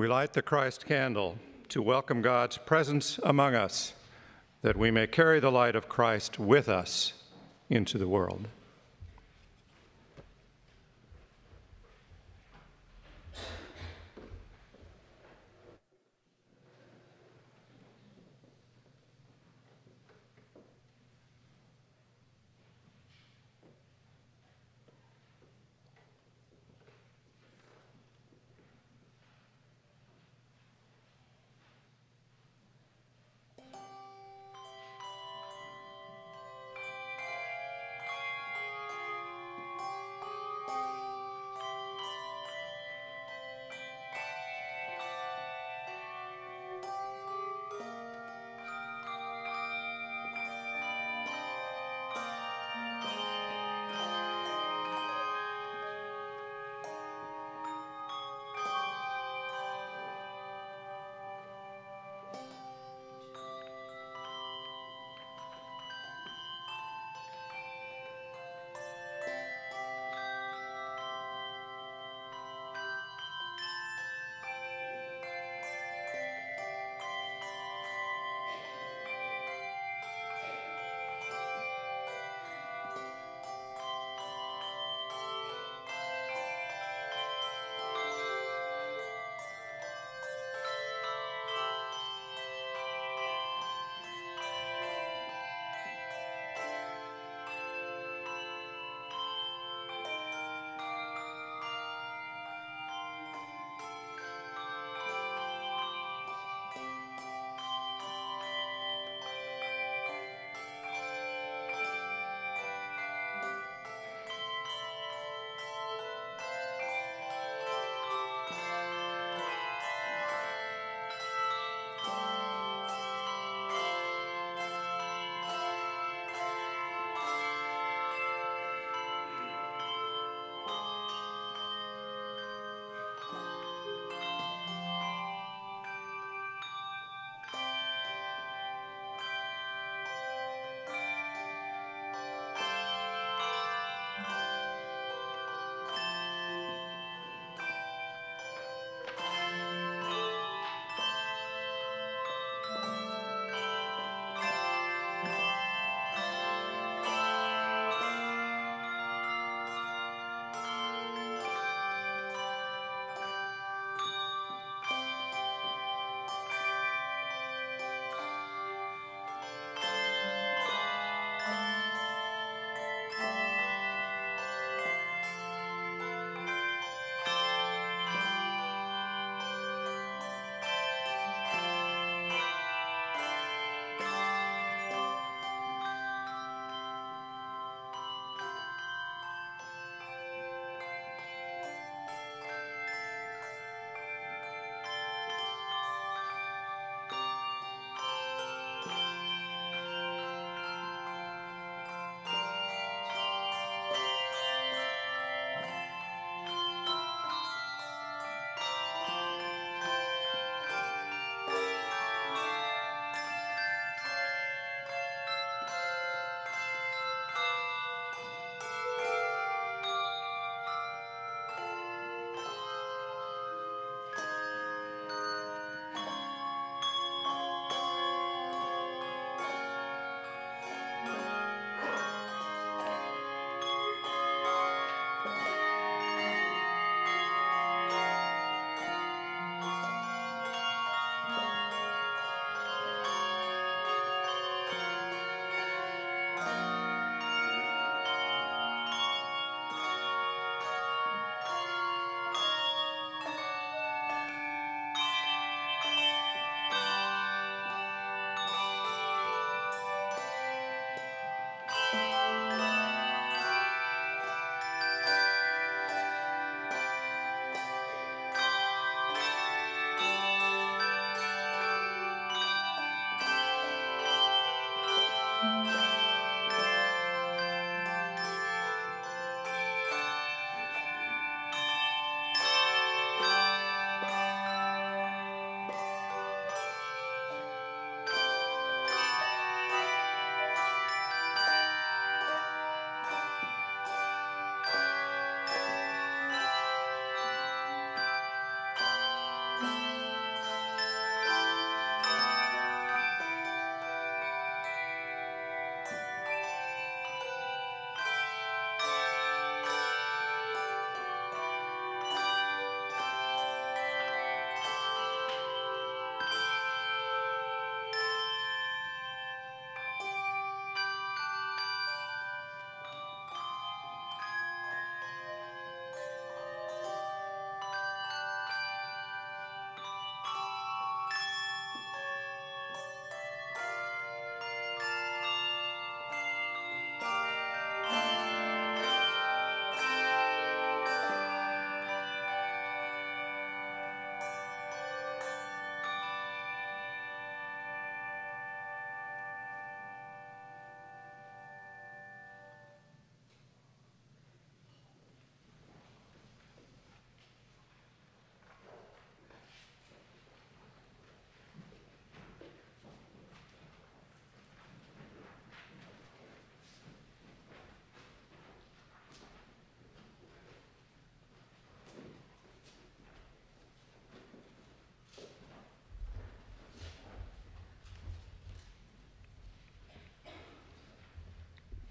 We light the Christ candle to welcome God's presence among us, that we may carry the light of Christ with us into the world.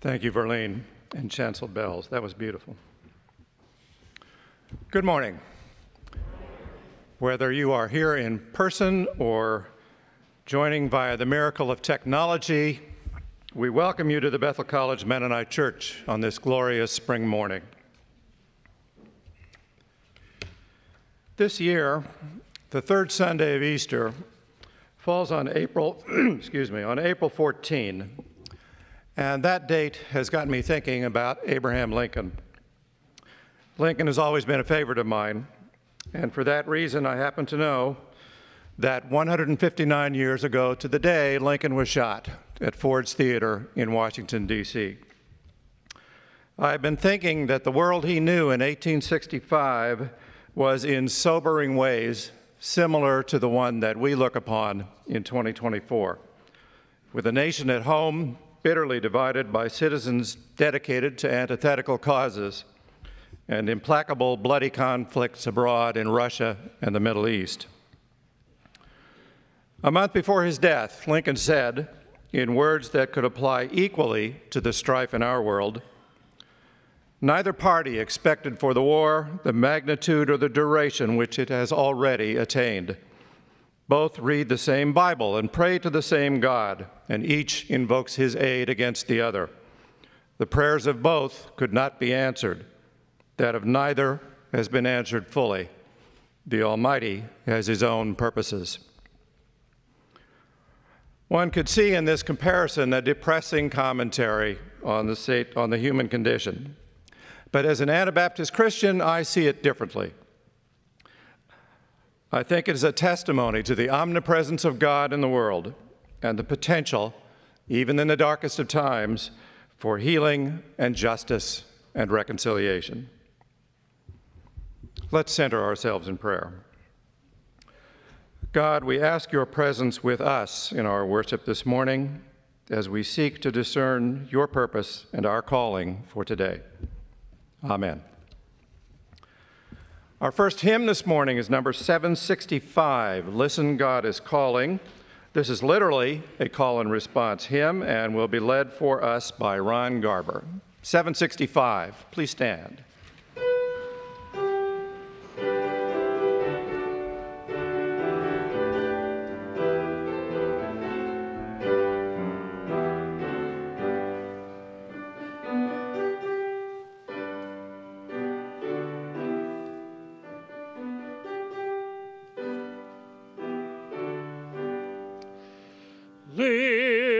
Thank you, Verlene and Chancel Bells. That was beautiful. Good morning. Whether you are here in person or joining via the miracle of technology, we welcome you to the Bethel College Mennonite Church on this glorious spring morning. This year, the third Sunday of Easter falls on April, excuse me, on April 14, and that date has gotten me thinking about Abraham Lincoln. Lincoln has always been a favorite of mine, and for that reason, I happen to know that 159 years ago to the day, Lincoln was shot at Ford's Theater in Washington, D.C. I've been thinking that the world he knew in 1865 was in sobering ways similar to the one that we look upon in 2024. With a nation at home bitterly divided by citizens dedicated to antithetical causes and implacable bloody conflicts abroad in Russia and the Middle East. A month before his death, Lincoln said, in words that could apply equally to the strife in our world, Neither party expected for the war the magnitude or the duration which it has already attained. Both read the same Bible and pray to the same God, and each invokes his aid against the other. The prayers of both could not be answered. That of neither has been answered fully. The Almighty has his own purposes. One could see in this comparison a depressing commentary on the, state, on the human condition. But as an Anabaptist Christian, I see it differently. I think it is a testimony to the omnipresence of God in the world and the potential, even in the darkest of times, for healing and justice and reconciliation. Let's center ourselves in prayer. God, we ask your presence with us in our worship this morning as we seek to discern your purpose and our calling for today. Amen. Our first hymn this morning is number 765 Listen, God is Calling. This is literally a call and response hymn and will be led for us by Ron Garber. 765, please stand.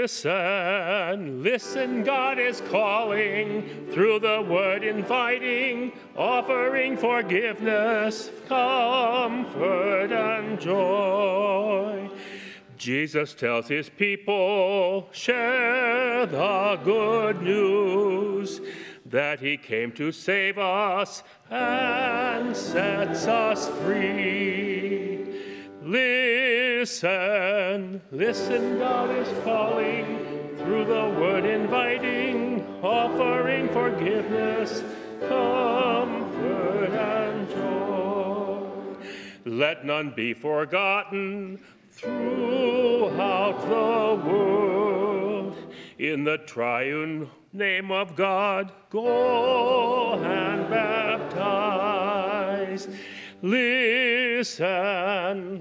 Listen, listen, God is calling through the word inviting, offering forgiveness, comfort, and joy. Jesus tells his people, share the good news that he came to save us and sets us free. Listen, listen, God is calling through the word inviting, offering forgiveness, comfort, and joy. Let none be forgotten throughout the world. In the triune name of God, go and baptize. Listen,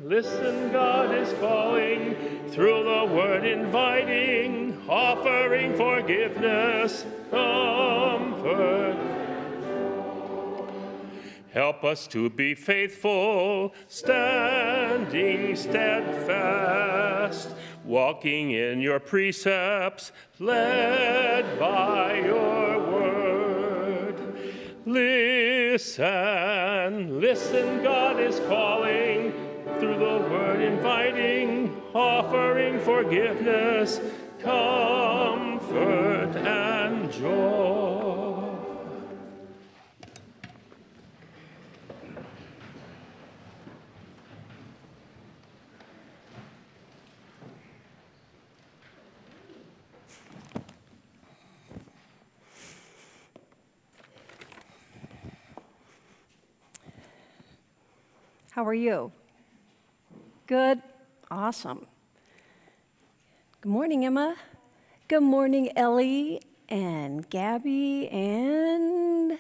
listen, God is calling through the word inviting, offering forgiveness, comfort. Help us to be faithful, standing steadfast, walking in your precepts, led by your word. Listen, listen, listen, God is calling through the word inviting, offering forgiveness, comfort, and joy. How are you? Good? Awesome. Good morning, Emma. Good morning, Ellie and Gabby and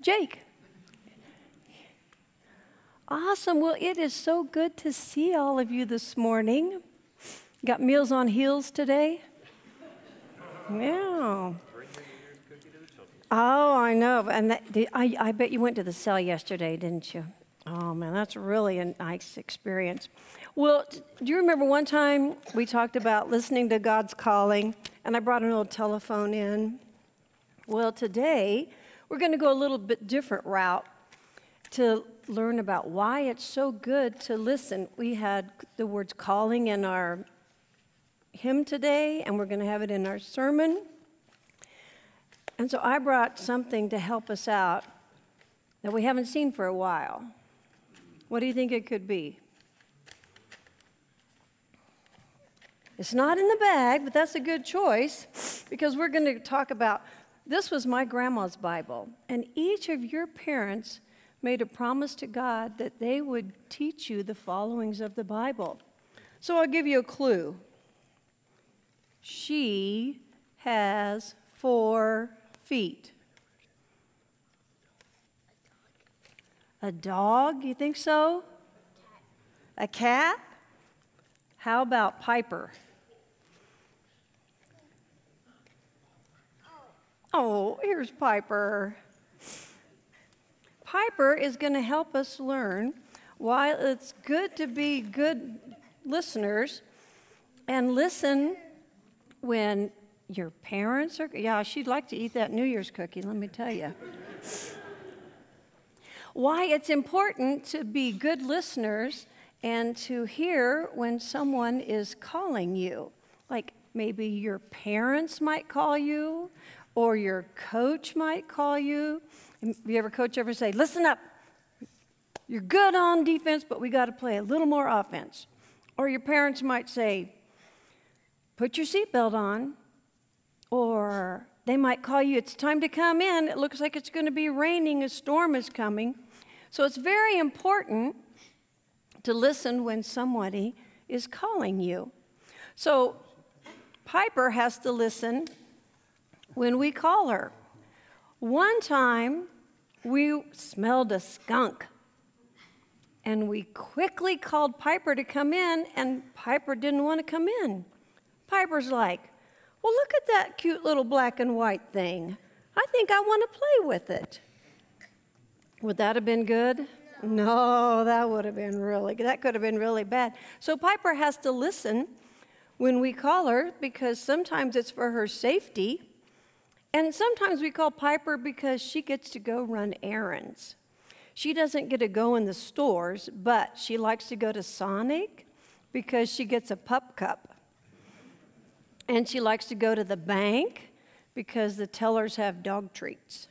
Jake. Awesome. Well, it is so good to see all of you this morning. Got Meals on Heels today? Yeah. Oh, I know. And that, I, I bet you went to the cell yesterday, didn't you? Oh, man, that's really a nice experience. Well, do you remember one time we talked about listening to God's calling, and I brought an old telephone in? Well, today we're going to go a little bit different route to learn about why it's so good to listen. We had the words calling in our hymn today, and we're going to have it in our sermon. And so I brought something to help us out that we haven't seen for a while. What do you think it could be? It's not in the bag, but that's a good choice because we're going to talk about this was my grandma's Bible, and each of your parents made a promise to God that they would teach you the followings of the Bible. So I'll give you a clue. She has four feet. A dog, you think so? A cat? How about Piper? Oh, here's Piper. Piper is going to help us learn why it's good to be good listeners and listen when your parents are. Yeah, she'd like to eat that New Year's cookie, let me tell you. Why it's important to be good listeners and to hear when someone is calling you. Like maybe your parents might call you, or your coach might call you you ever coach ever say, listen up, you're good on defense, but we got to play a little more offense? Or your parents might say, put your seatbelt on. Or they might call you, it's time to come in. It looks like it's going to be raining, a storm is coming. So it's very important to listen when somebody is calling you. So Piper has to listen when we call her. One time, we smelled a skunk. And we quickly called Piper to come in, and Piper didn't want to come in. Piper's like, Well, look at that cute little black and white thing. I think I want to play with it. Would that have been good? No, that would have been really, that could have been really bad. So Piper has to listen when we call her because sometimes it's for her safety and sometimes we call Piper because she gets to go run errands. She doesn't get to go in the stores, but she likes to go to Sonic because she gets a pup cup. And she likes to go to the bank because the tellers have dog treats.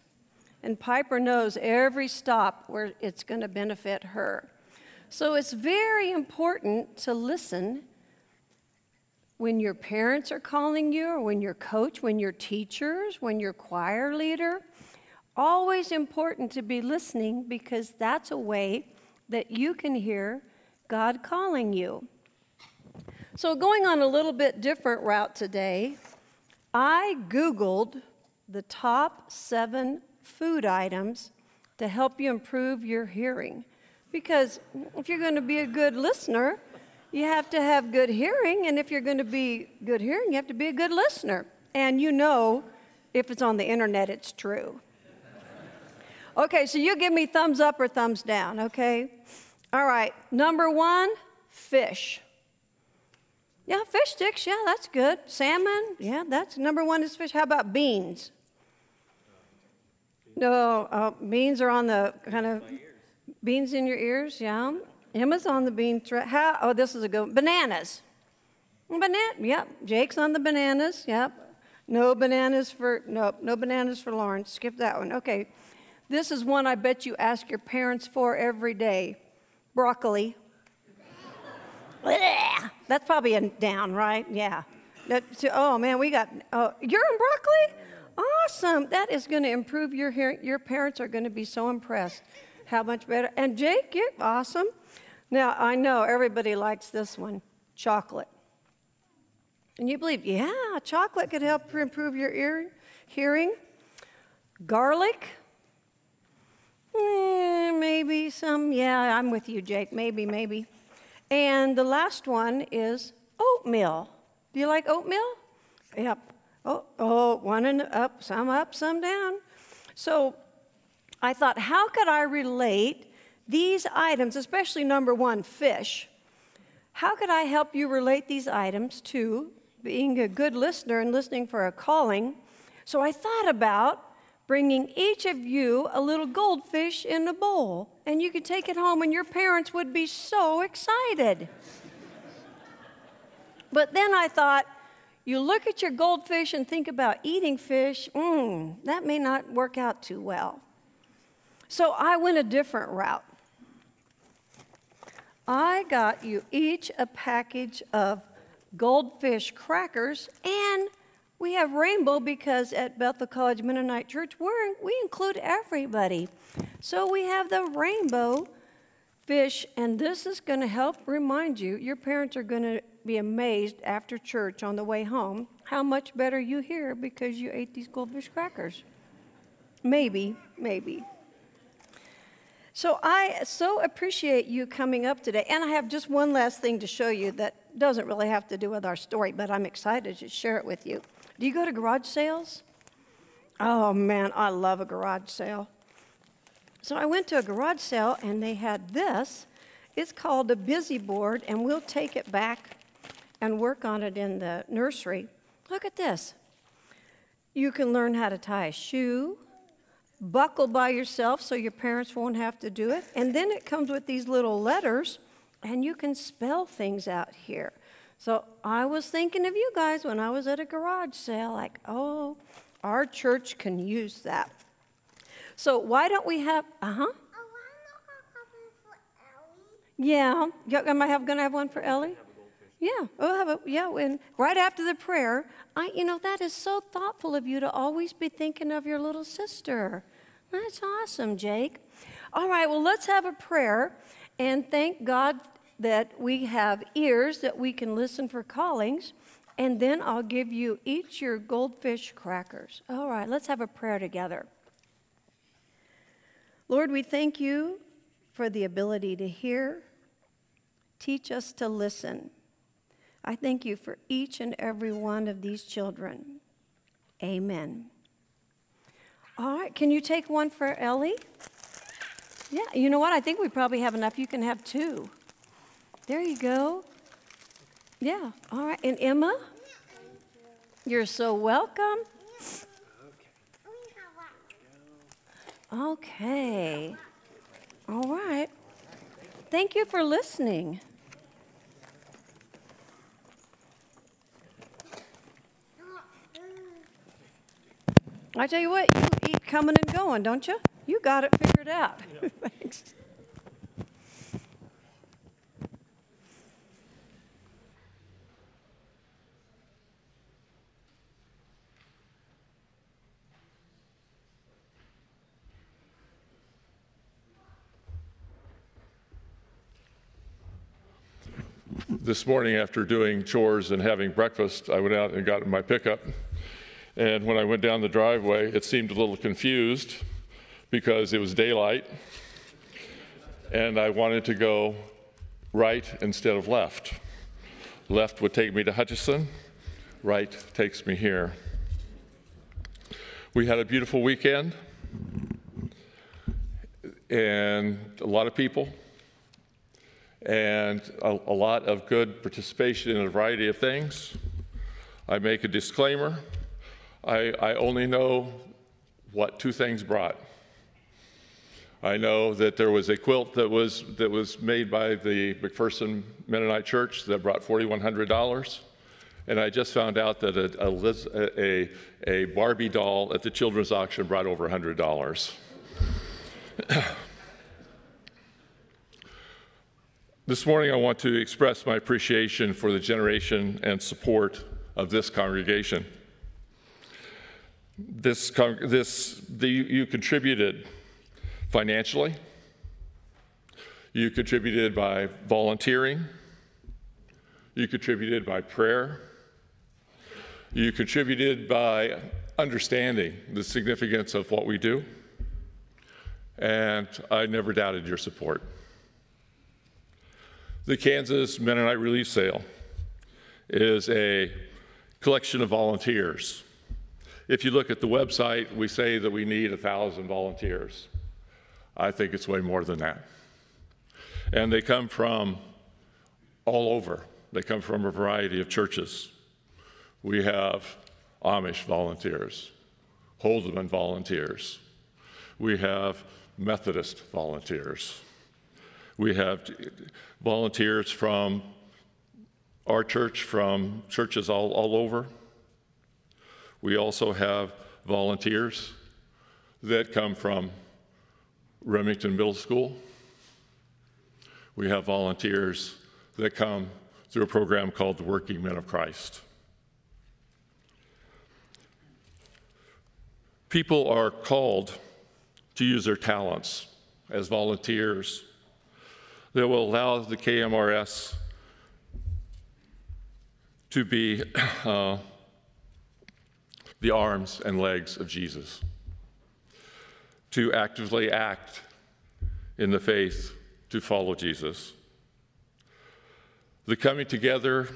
And Piper knows every stop where it's going to benefit her. So it's very important to listen when your parents are calling you, or when your coach, when your teachers, when your choir leader. Always important to be listening because that's a way that you can hear God calling you. So, going on a little bit different route today, I Googled the top seven food items to help you improve your hearing. Because if you're going to be a good listener, you have to have good hearing, and if you're going to be good hearing, you have to be a good listener. And you know, if it's on the internet, it's true. Okay, so you give me thumbs up or thumbs down, okay? All right, number one, fish. Yeah, fish sticks, yeah, that's good. Salmon, yeah, that's number one is fish. How about beans? No, uh, beans are on the kind of beans in your ears, yeah. Emma's on the bean thread. How? Oh, this is a good one. Bananas. Banana. Yep. Jake's on the bananas. Yep. No bananas for nope. No bananas for Lawrence. Skip that one. Okay. This is one I bet you ask your parents for every day. Broccoli. That's probably a down, right? Yeah. That, oh man, we got. Oh, you're in broccoli. Awesome. That is going to improve your hearing. Your parents are going to be so impressed. How much better? And Jake, you're awesome. Now, I know everybody likes this one chocolate. And you believe, yeah, chocolate could help improve your ear, hearing, garlic, eh, maybe some, yeah, I'm with you, Jake, maybe, maybe. And the last one is oatmeal. Do you like oatmeal? Yep. Oh, oh, one and up, some up, some down. So I thought, how could I relate these items, especially number one, fish? How could I help you relate these items to being a good listener and listening for a calling? So I thought about bringing each of you a little goldfish in a bowl, and you could take it home, and your parents would be so excited. but then I thought, you look at your goldfish and think about eating fish, mmm, that may not work out too well. So I went a different route. I got you each a package of goldfish crackers, and we have rainbow because at Bethel College Mennonite Church, we're, we include everybody. So we have the rainbow fish, and this is going to help remind you your parents are going to be amazed after church on the way home how much better you hear because you ate these goldfish crackers. Maybe, maybe. So I so appreciate you coming up today. And I have just one last thing to show you that doesn't really have to do with our story, but I'm excited to share it with you. Do you go to garage sales? Oh man, I love a garage sale. So I went to a garage sale and they had this. It's called a busy board, and we'll take it back and work on it in the nursery. Look at this. You can learn how to tie a shoe, buckle by yourself so your parents won't have to do it. And then it comes with these little letters, and you can spell things out here. So I was thinking of you guys when I was at a garage sale, like, oh, our church can use that. So why don't we have, uh huh? Yeah, am I have, gonna have one for Ellie? Yeah, we'll have a, yeah, and right after the prayer, I, you know, that is so thoughtful of you to always be thinking of your little sister. That's awesome, Jake. All right, well, let's have a prayer and thank God that we have ears that we can listen for callings. And then I'll give you each your goldfish crackers. All right, let's have a prayer together. Lord, we thank you for the ability to hear. Teach us to listen. I thank you for each and every one of these children. Amen. All right, can you take one for Ellie? Yeah, you know what? I think we probably have enough. You can have two. There you go. Yeah, all right. And Emma? You're so welcome. Okay. All right. Thank you for listening. I tell you what, you eat coming and going, don't you? You got it figured out. This morning, after doing chores and having breakfast, I went out and got in my pickup and when I went down the driveway, it seemed a little confused because it was daylight. And I wanted to go right instead of left. Left would take me to Hutchinson, right takes me here. We had a beautiful weekend and a lot of people and a, a lot of good participation in a variety of things. I make a disclaimer I, I only know what two things brought. I know that there was a quilt that was, that was made by the McPherson Mennonite Church that brought $4,100. And I just found out that a, a, a, Barbie doll at the children's auction brought over $100. this morning, I want to express my appreciation for the generation and support of this congregation. This, this the, you contributed financially, you contributed by volunteering, you contributed by prayer, you contributed by understanding the significance of what we do, and I never doubted your support. The Kansas Mennonite Relief Sale is a collection of volunteers. If you look at the website, we say that we need 1,000 volunteers. I think it's way more than that. And they come from all over. They come from a variety of churches. We have Amish volunteers, Holdeman volunteers. We have Methodist volunteers. We have volunteers from our church, from churches all, all over. We also have volunteers that come from Remington Middle School. We have volunteers that come through a program called the Working Men of Christ. People are called to use their talents as volunteers that will allow the KMRS to be uh, the arms and legs of Jesus, to actively act in the faith to follow Jesus. The coming together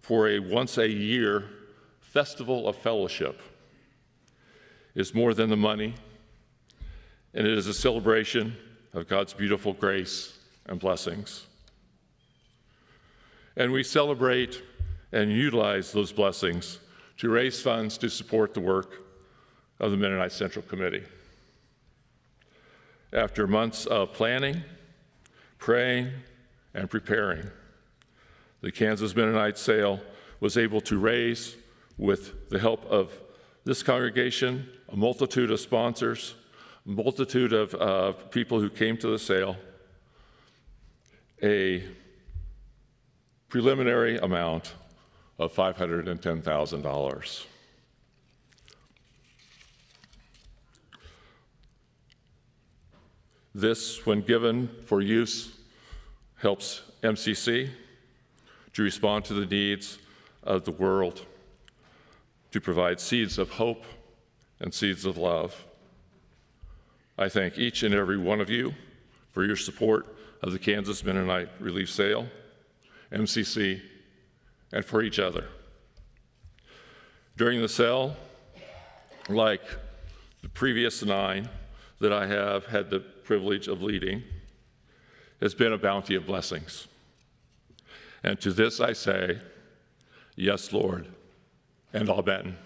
for a once a year festival of fellowship is more than the money, and it is a celebration of God's beautiful grace and blessings. And we celebrate and utilize those blessings to raise funds to support the work of the Mennonite Central Committee. After months of planning, praying, and preparing, the Kansas Mennonite Sale was able to raise, with the help of this congregation, a multitude of sponsors, a multitude of uh, people who came to the sale, a preliminary amount of $510,000. This, when given for use, helps MCC to respond to the needs of the world, to provide seeds of hope and seeds of love. I thank each and every one of you for your support of the Kansas Mennonite Relief Sale, MCC, and for each other. During the sale, like the previous nine that I have had the privilege of leading, has been a bounty of blessings. And to this I say, Yes, Lord, and Amen.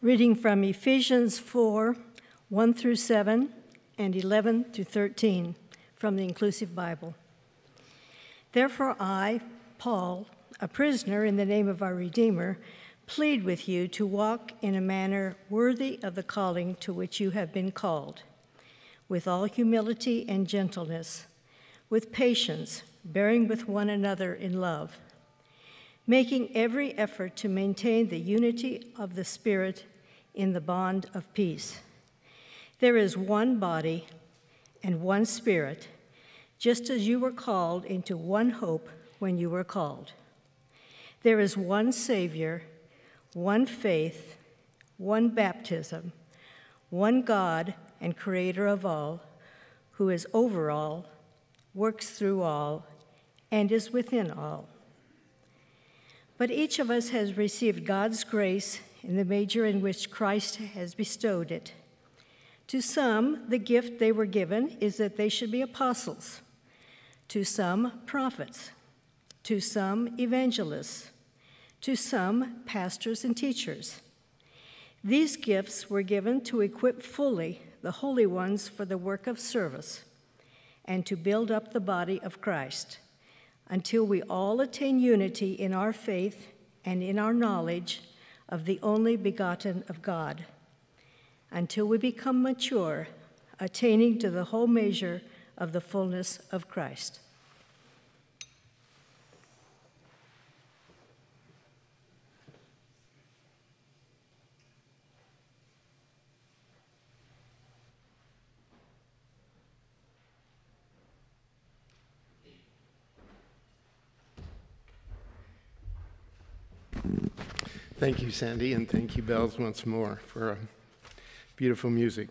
Reading from Ephesians 4 1 through 7 and 11 through 13 from the Inclusive Bible. Therefore, I, Paul, a prisoner in the name of our Redeemer, plead with you to walk in a manner worthy of the calling to which you have been called, with all humility and gentleness, with patience, bearing with one another in love, making every effort to maintain the unity of the Spirit in the bond of peace. There is one body and one Spirit, just as you were called into one hope when you were called. There is one Savior, one faith, one baptism, one God and Creator of all, who is over all, works through all, and is within all. But each of us has received God's grace in the measure in which Christ has bestowed it. To some, the gift they were given is that they should be apostles, to some, prophets, to some, evangelists, to some, pastors and teachers. These gifts were given to equip fully the holy ones for the work of service and to build up the body of Christ until we all attain unity in our faith and in our knowledge of the only begotten of God until we become mature, attaining to the whole measure of the fullness of Christ. Thank you, Sandy, and thank you, Bells, once more for beautiful music.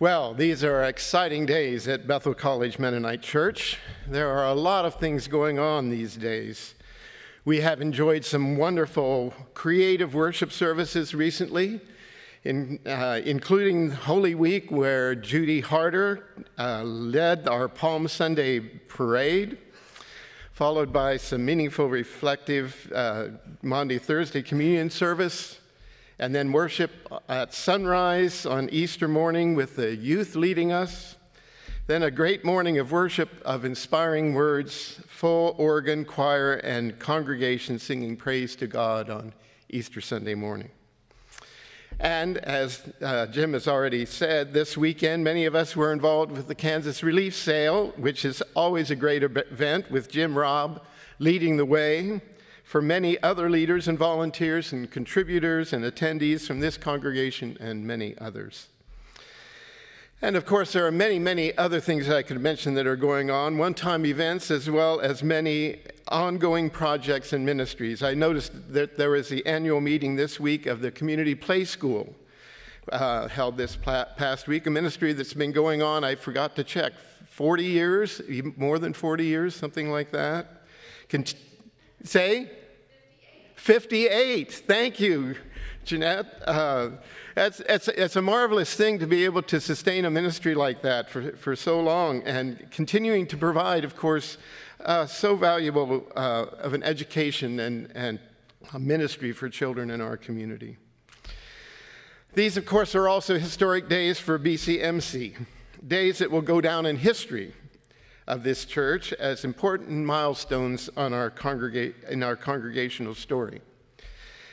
Well, these are exciting days at Bethel College Mennonite Church. There are a lot of things going on these days. We have enjoyed some wonderful creative worship services recently, in, uh, including Holy Week, where Judy Harder uh, led our Palm Sunday parade, followed by some meaningful, reflective uh, Maundy Thursday communion service and then worship at sunrise on Easter morning with the youth leading us. Then a great morning of worship of inspiring words, full organ, choir, and congregation singing praise to God on Easter Sunday morning. And as uh, Jim has already said, this weekend many of us were involved with the Kansas Relief Sale, which is always a great event with Jim Robb leading the way for many other leaders and volunteers and contributors and attendees from this congregation and many others. And of course, there are many, many other things that I could mention that are going on, one time events, as well as many ongoing projects and ministries. I noticed that there was the annual meeting this week of the Community Play School. Uh, held this past week, a ministry that's been going on, I forgot to check, 40 years, more than 40 years, something like that. Cont Say? 58. Thank you, Jeanette. Uh, that's, a marvelous thing to be able to sustain a ministry like that for, for so long and continuing to provide, of course, uh, so valuable uh, of an education and, and a ministry for children in our community. These, of course, are also historic days for BCMC, days that will go down in history of this church as important milestones on our in our congregational story.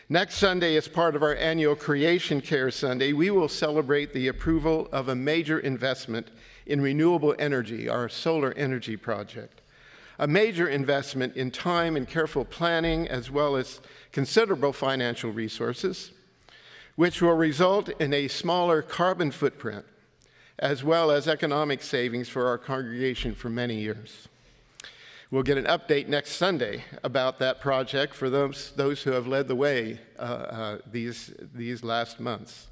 Next Sunday, as part of our annual Creation Care Sunday, we will celebrate the approval of a major investment in renewable energy, our solar energy project. A major investment in time and careful planning, as well as considerable financial resources, which will result in a smaller carbon footprint as well as economic savings for our congregation for many years. We'll get an update next Sunday about that project for those, those who have led the way uh, uh, these, these last months.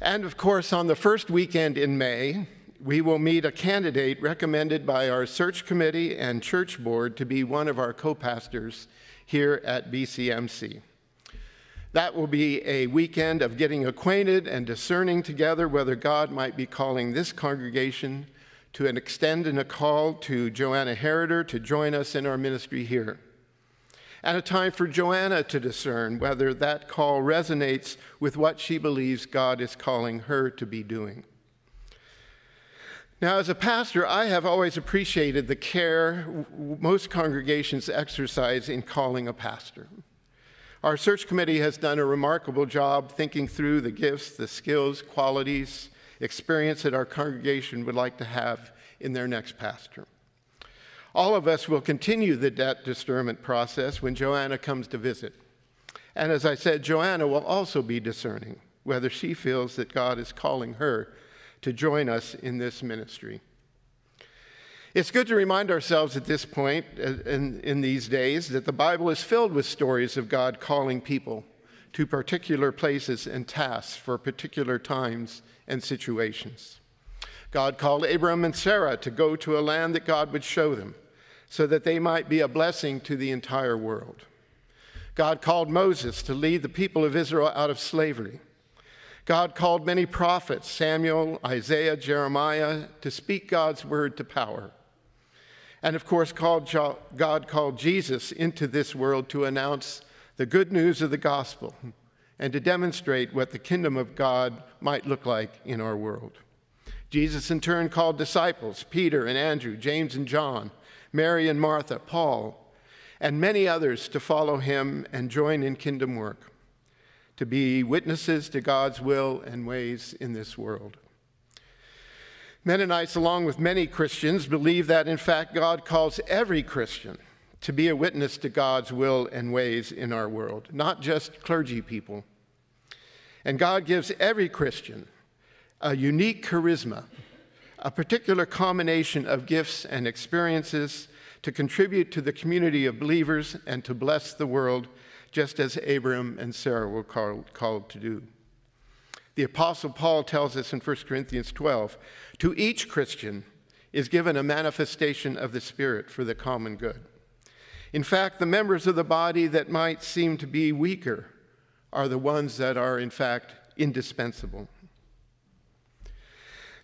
And of course, on the first weekend in May, we will meet a candidate recommended by our search committee and church board to be one of our co pastors here at BCMC. That will be a weekend of getting acquainted and discerning together whether God might be calling this congregation to an extend and a call to Joanna Harader to join us in our ministry here. and a time for Joanna to discern whether that call resonates with what she believes God is calling her to be doing. Now, as a pastor, I have always appreciated the care most congregations exercise in calling a pastor. Our search committee has done a remarkable job thinking through the gifts, the skills, qualities, experience that our congregation would like to have in their next pastor. All of us will continue the debt discernment process when Joanna comes to visit. And as I said, Joanna will also be discerning whether she feels that God is calling her to join us in this ministry. It's good to remind ourselves at this point uh, in, in these days that the Bible is filled with stories of God calling people to particular places and tasks for particular times and situations. God called Abram and Sarah to go to a land that God would show them so that they might be a blessing to the entire world. God called Moses to lead the people of Israel out of slavery. God called many prophets, Samuel, Isaiah, Jeremiah, to speak God's word to power. And of course, God called Jesus into this world to announce the good news of the gospel and to demonstrate what the kingdom of God might look like in our world. Jesus, in turn, called disciples Peter and Andrew, James and John, Mary and Martha, Paul, and many others to follow him and join in kingdom work, to be witnesses to God's will and ways in this world. Mennonites, along with many Christians, believe that in fact God calls every Christian to be a witness to God's will and ways in our world, not just clergy people. And God gives every Christian a unique charisma a particular combination of gifts and experiences to contribute to the community of believers and to bless the world, just as Abram and Sarah were called, called to do. The Apostle Paul tells us in 1 Corinthians 12 to each Christian is given a manifestation of the Spirit for the common good. In fact, the members of the body that might seem to be weaker are the ones that are, in fact, indispensable.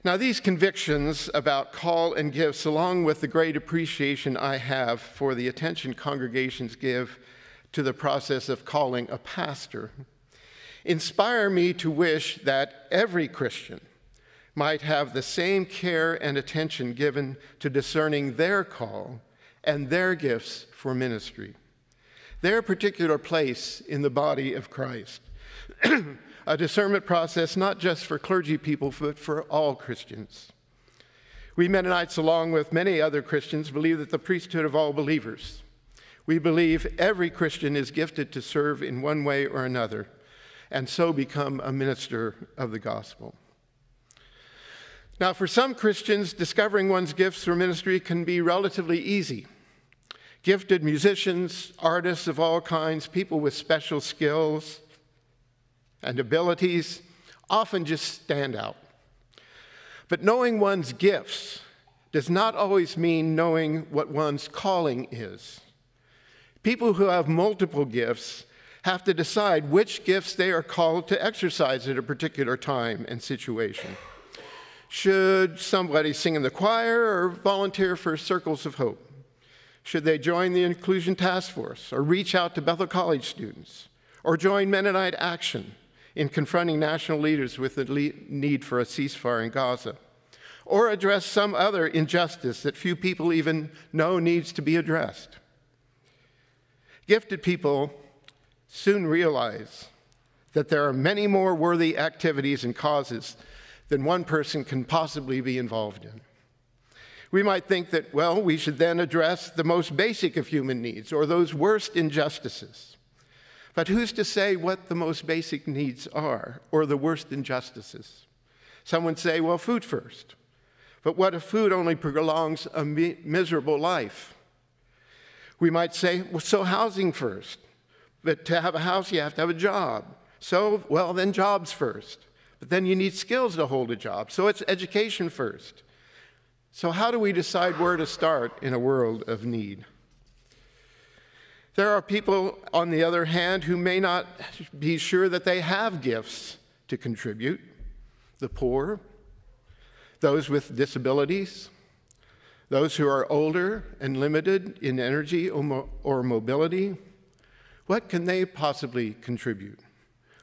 Now, these convictions about call and gifts, along with the great appreciation I have for the attention congregations give to the process of calling a pastor, inspire me to wish that every Christian might have the same care and attention given to discerning their call and their gifts for ministry, their particular place in the body of Christ. a discernment process not just for clergy people, but for all Christians. We Mennonites, along with many other Christians, believe that the priesthood of all believers. We believe every Christian is gifted to serve in one way or another, and so become a minister of the gospel. Now, for some Christians, discovering one's gifts for ministry can be relatively easy. Gifted musicians, artists of all kinds, people with special skills, and abilities often just stand out. But knowing one's gifts does not always mean knowing what one's calling is. People who have multiple gifts have to decide which gifts they are called to exercise at a particular time and situation. Should somebody sing in the choir or volunteer for Circles of Hope? Should they join the Inclusion Task Force or reach out to Bethel College students or join Mennonite Action in confronting national leaders with the need for a ceasefire in Gaza, or address some other injustice that few people even know needs to be addressed. Gifted people soon realize that there are many more worthy activities and causes than one person can possibly be involved in. We might think that, well, we should then address the most basic of human needs or those worst injustices. But who's to say what the most basic needs are or the worst injustices? Some would say, well, food first. But what if food only prolongs a mi miserable life? We might say, well, so housing first. But to have a house, you have to have a job. So, well, then jobs first. But then you need skills to hold a job. So it's education first. So, how do we decide where to start in a world of need? There are people, on the other hand, who may not be sure that they have gifts to contribute the poor, those with disabilities, those who are older and limited in energy or, mobility, What can they possibly contribute?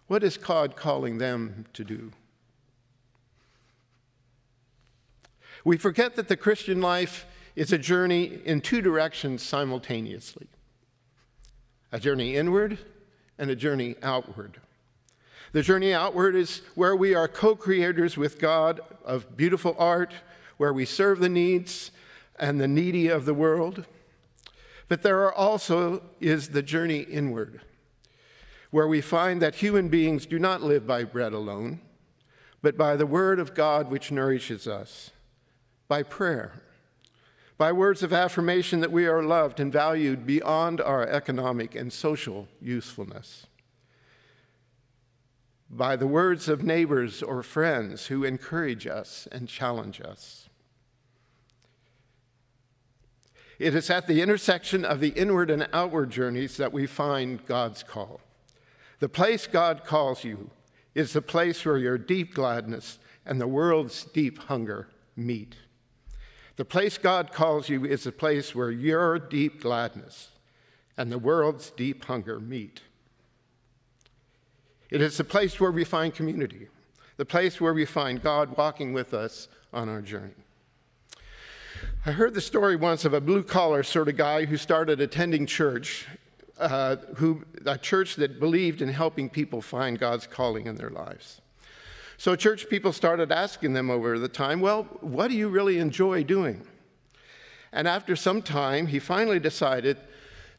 What is God calling them to do? We forget that the Christian life is a journey in two directions simultaneously a journey inward and a journey outward. The journey outward is where we are co creators with God of beautiful art, where we serve the needs and the needy of the world. But there are also is the journey inward, where we find that human beings do not live by bread alone, but by the word of God which nourishes us, by prayer, by words of affirmation that we are loved and valued beyond our economic and social usefulness, by the words of neighbors or friends who encourage us and challenge us. It is at the intersection of the inward and outward journeys that we find God's call. The place God calls you is the place where your deep gladness and the world's deep hunger meet. The place God calls you is the place where your deep gladness and the world's deep hunger meet. It is the place where we find community, the place where we find God walking with us on our journey. I heard the story once of a blue collar sort of guy who started attending church, uh, who, a church that believed in helping people find God's calling in their lives. So, church people started asking them over the time, Well, what do you really enjoy doing? And after some time, he finally decided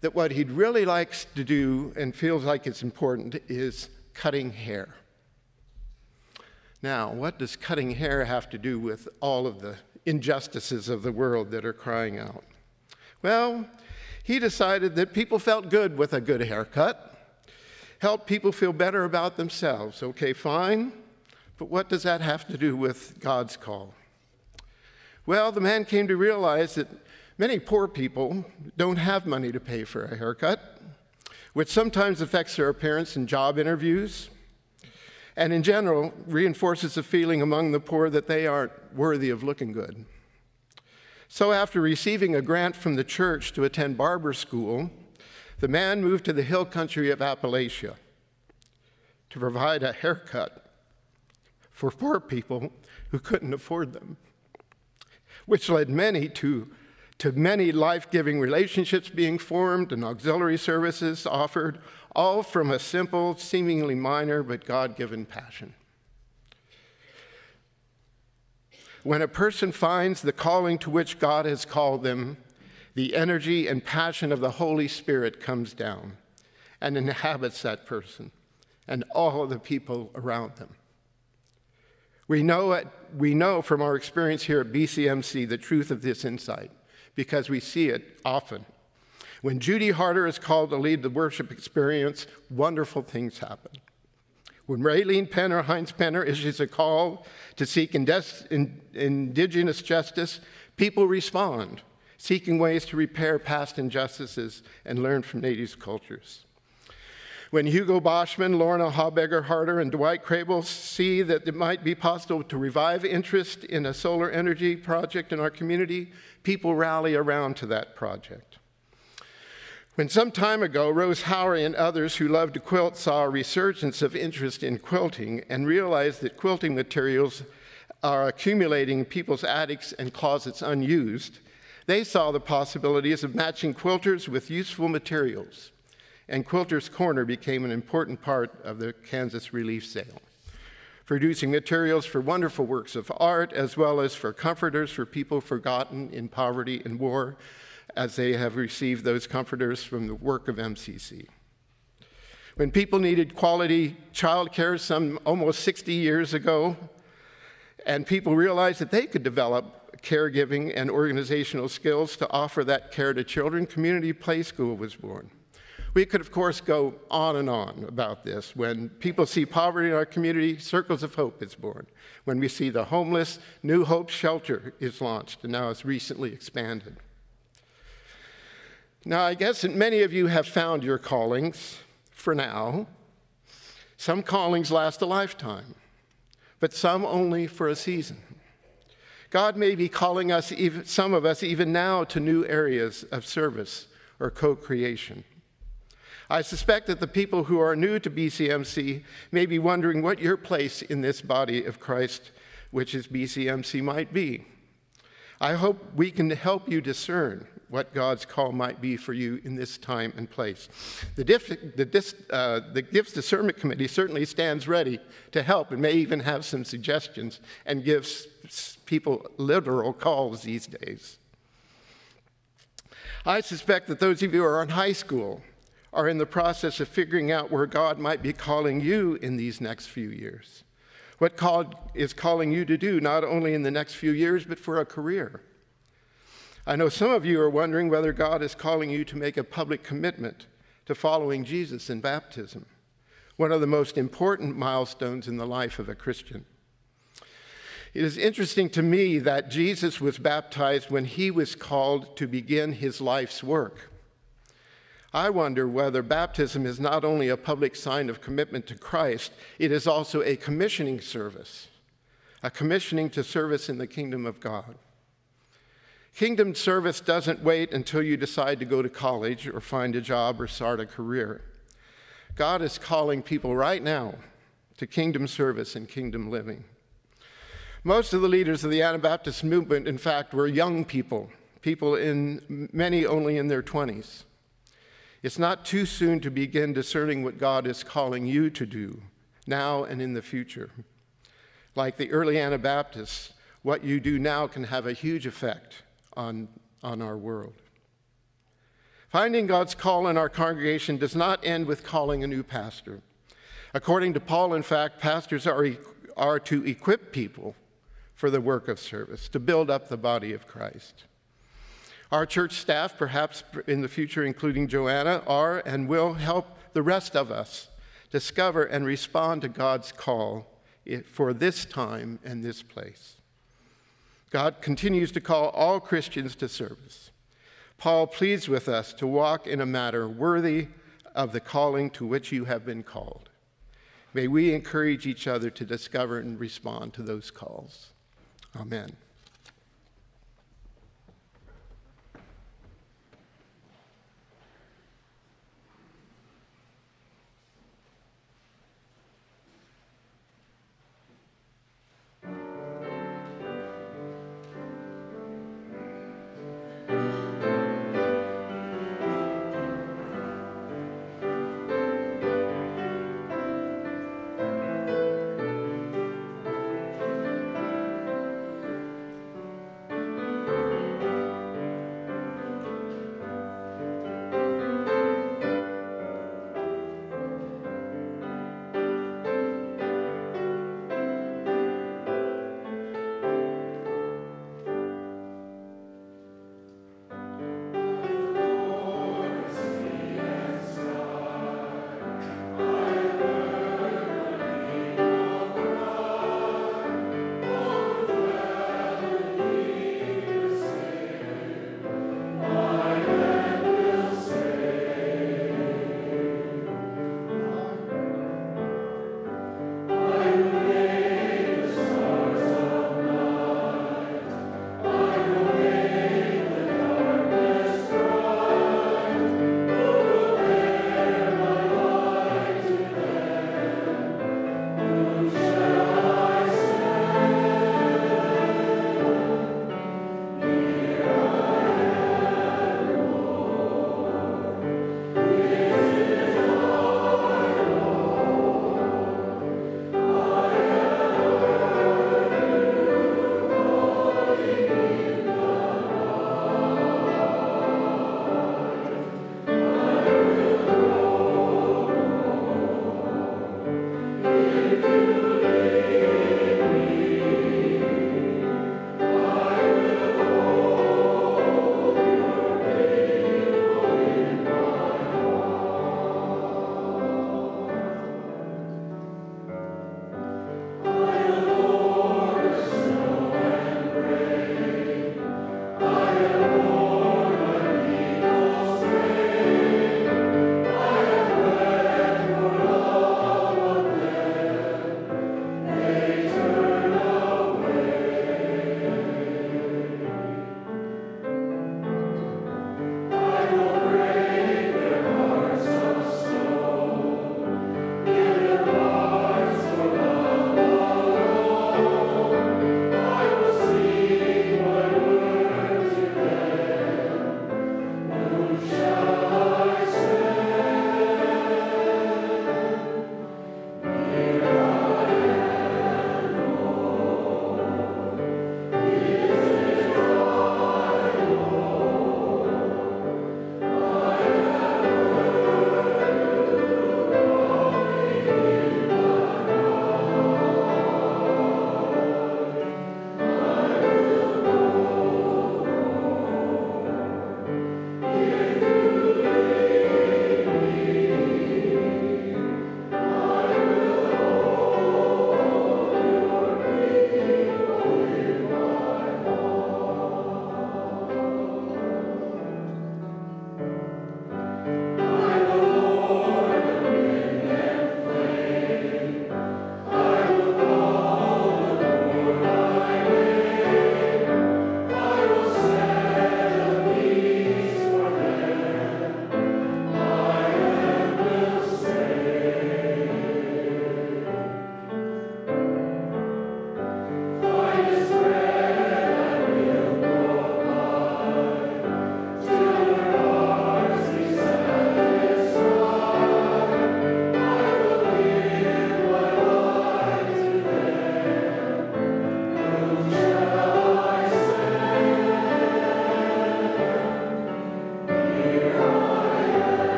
that what he'd really likes to do and feels like it's important is cutting hair. Now, what does cutting hair have to do with all of the injustices of the world that are crying out? Well, he decided that people felt good with a good haircut, helped people feel better about themselves. Okay, fine. But what does that have to do with God's call? Well, the man came to realize that many poor people don't have money to pay for a haircut, which sometimes affects their appearance in job interviews, and in general reinforces the feeling among the poor that they aren't worthy of looking good. So, after receiving a grant from the church to attend barber school, the man moved to the hill country of Appalachia to provide a haircut for poor people who couldn't afford them, which led many to, to many life giving relationships being formed and auxiliary services offered, all from a simple, seemingly minor, but God given passion. When a person finds the calling to which God has called them, the energy and passion of the Holy Spirit comes down and inhabits that person and all of the people around them. We know, it, we know from our experience here at BCMC the truth of this insight because we see it often. When Judy Harder is called to lead the worship experience, wonderful things happen. When Raylene Penner, Hinz-Penner, issues a call to seek indigenous justice, people respond, seeking ways to repair past injustices and learn from native cultures. When Hugo Boschman, Lorna Habegger Harder, and Dwight Krehbiel see that it might be possible to revive interest in a solar energy project in our community, people rally around to that project. When some time ago, Rose Howery and others who loved to quilt saw a resurgence of interest in quilting and realized that quilting materials are accumulating in people's attics and closets unused, they saw the possibilities of matching quilters with useful materials and Quilter's Corner became an important part of the Kansas Relief Sale, producing materials for wonderful works of art as well as for comforters for people forgotten in poverty and war, as they have received those comforters from the work of MCC. When people needed quality childcare some almost 60 years ago, and people realized that they could develop caregiving and organizational skills to offer that care to children, Community Play School was born. We could, of course, go on and on about this. When people see poverty in our community, Circles of Hope is born. When we see the homeless, New Hope Shelter is launched, and now it's recently expanded. Now, I guess that many of you have found your callings for now. Some callings last a lifetime, but some only for a season. God may be calling us, some of us, even now to new areas of service or co creation. I suspect that the people who are new to BCMC may be wondering what your place in this body of Christ, which is BCMC, might be. I hope we can help you discern what God's call might be for you in this time and place. The, the, uh, the Gifts Discernment Committee certainly stands ready to help and may even have some suggestions and gives people literal calls these days. I suspect that those of you who are in high school are in the process of figuring out where God might be calling you in these next few years. What God is calling you to do, not only in the next few years, but for a career. I know some of you are wondering whether God is calling you to make a public commitment to following Jesus in baptism, one of the most important milestones in the life of a Christian. It is interesting to me that Jesus was baptized when he was called to begin his life's work. I wonder whether baptism is not only a public sign of commitment to Christ, it is also a commissioning service, a commissioning to service in the kingdom of God. Kingdom service doesn't wait until you decide to go to college or find a job or start a career. God is calling people right now to kingdom service and kingdom living. Most of the leaders of the Anabaptist movement, in fact, were young people, people in many only in their 20s. It's not too soon to begin discerning what God is calling you to do now and in the future. Like the early Anabaptists, what you do now can have a huge effect on, on our world. Finding God's call in our congregation does not end with calling a new pastor. According to Paul, in fact, pastors are, are to equip people for the work of service, to build up the body of Christ. Our church staff, perhaps in the future, including Joanna, are and will help the rest of us discover and respond to God's call for this time and this place. God continues to call all Christians to service. Paul pleads with us to walk in a manner worthy of the calling to which you have been called. May we encourage each other to discover and respond to those calls. Amen.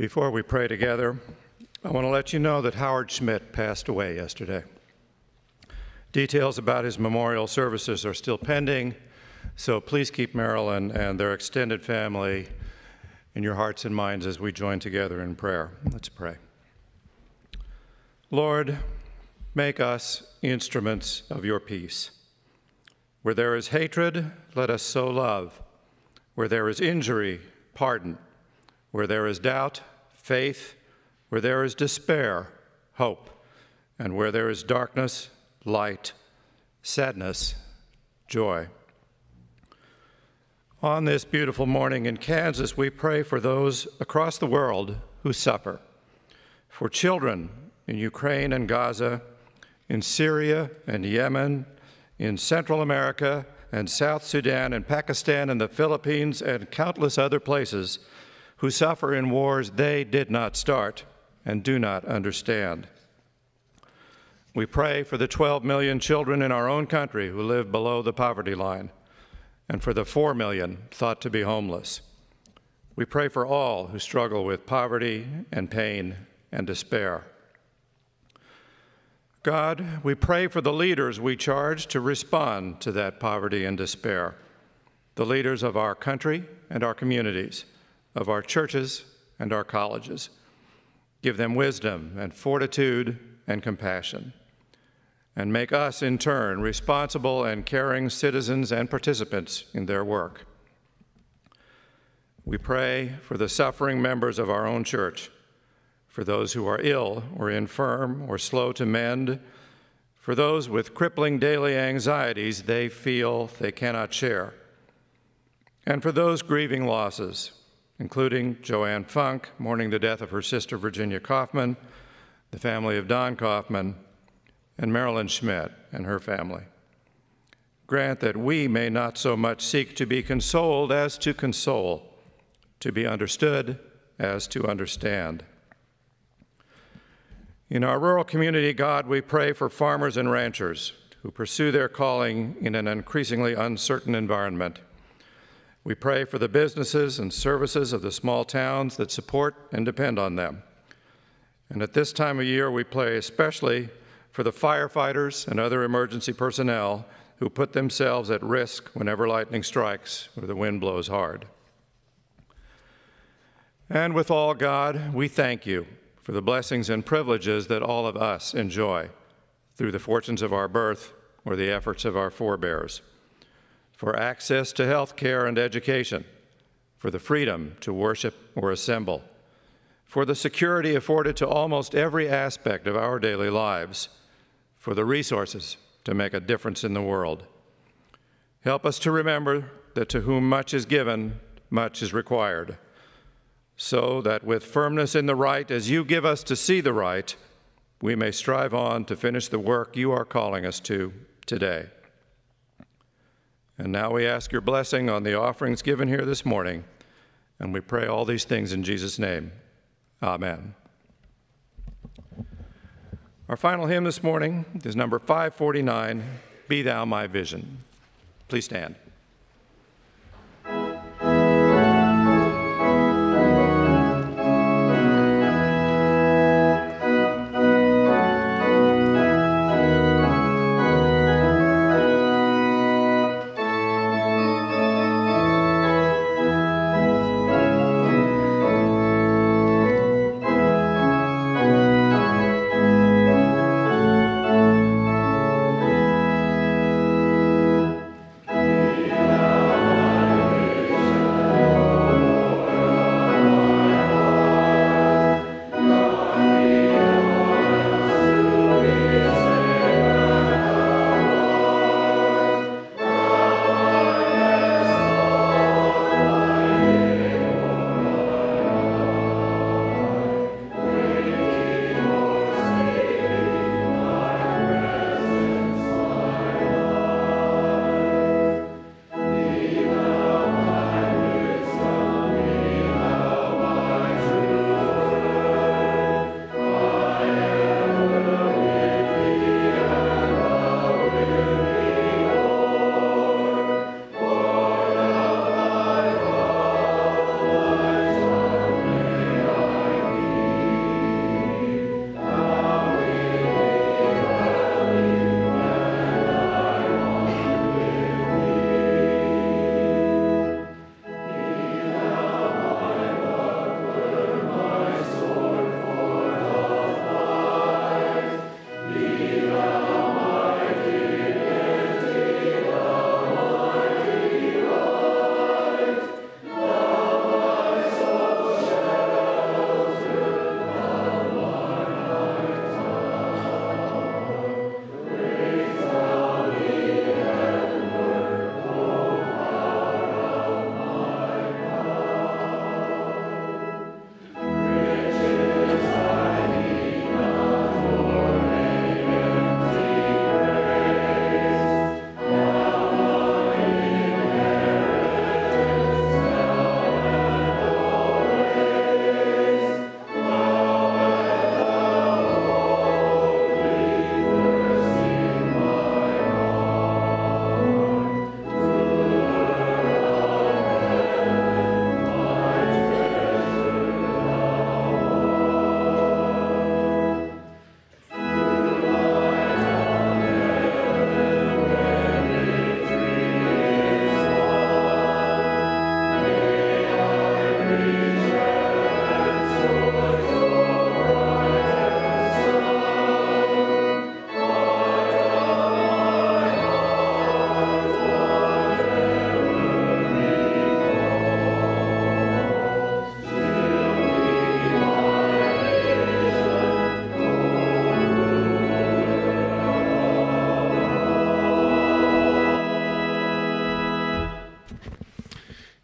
Before we pray together, I want to let you know that Howard Schmidt passed away yesterday. Details about his memorial services are still pending, so please keep Marilyn and their extended family in your hearts and minds as we join together in prayer. Let's pray. Lord, make us instruments of your peace. Where there is hatred, let us sow love. Where there is injury, pardon. Where there is doubt, faith. Where there is despair, hope. And where there is darkness, light, sadness, joy. On this beautiful morning in Kansas, we pray for those across the world who suffer, for children in Ukraine and Gaza, in Syria and Yemen, in Central America and South Sudan and Pakistan and the Philippines and countless other places who suffer in wars they did not start and do not understand. We pray for the 12 million children in our own country who live below the poverty line and for the 4 million thought to be homeless. We pray for all who struggle with poverty and pain and despair. God, we pray for the leaders we charge to respond to that poverty and despair, the leaders of our country and our communities, of our churches and our colleges. Give them wisdom and fortitude and compassion and make us, in turn, responsible and caring citizens and participants in their work. We pray for the suffering members of our own church, for those who are ill or infirm or slow to mend, for those with crippling daily anxieties they feel they cannot share, and for those grieving losses, including Joanne Funk, mourning the death of her sister Virginia Kaufman, the family of Don Kaufman, and Marilyn Schmidt and her family. Grant that we may not so much seek to be consoled as to console, to be understood as to understand. In our rural community, God, we pray for farmers and ranchers who pursue their calling in an increasingly uncertain environment. We pray for the businesses and services of the small towns that support and depend on them. And at this time of year, we pray especially for the firefighters and other emergency personnel who put themselves at risk whenever lightning strikes or the wind blows hard. And with all, God, we thank you for the blessings and privileges that all of us enjoy through the fortunes of our birth or the efforts of our forebears, for access to health care and education, for the freedom to worship or assemble, for the security afforded to almost every aspect of our daily lives, for the resources to make a difference in the world. Help us to remember that to whom much is given, much is required, so that with firmness in the right, as you give us to see the right, we may strive on to finish the work you are calling us to today. And now we ask your blessing on the offerings given here this morning, and we pray all these things in Jesus' name. Amen. Our final hymn this morning is number 549, Be Thou My Vision. Please stand.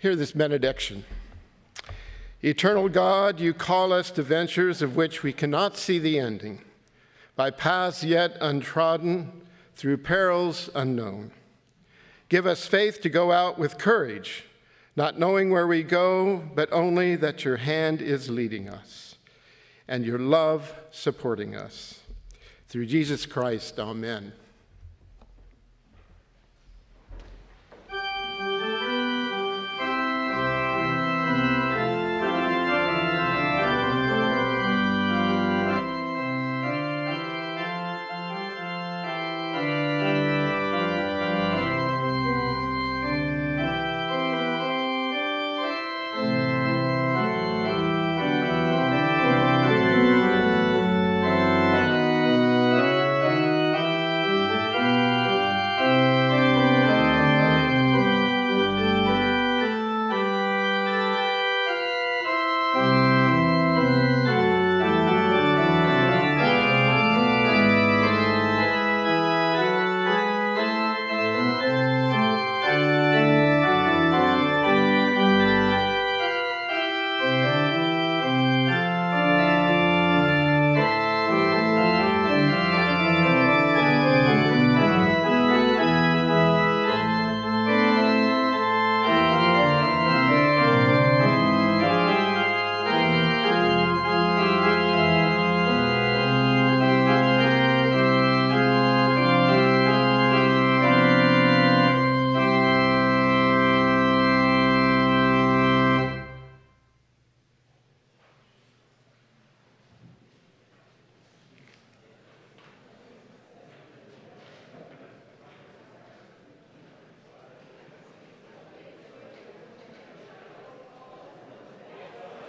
Hear this benediction. Eternal God, you call us to ventures of which we cannot see the ending, by paths yet untrodden, through perils unknown. Give us faith to go out with courage, not knowing where we go, but only that your hand is leading us and your love supporting us. Through Jesus Christ, amen.